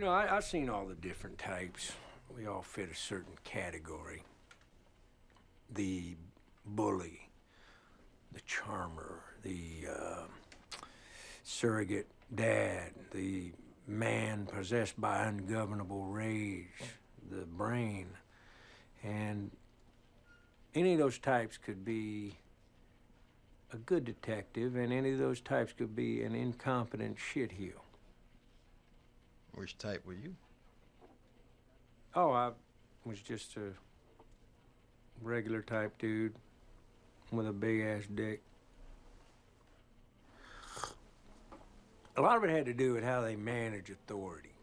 You know, I, I've seen all the different types. We all fit a certain category. The bully, the charmer, the uh, surrogate dad, the man possessed by ungovernable rage, the brain. And any of those types could be a good detective, and any of those types could be an incompetent shitheel. Which type were you? Oh, I was just a regular type dude with a big ass dick. A lot of it had to do with how they manage authority.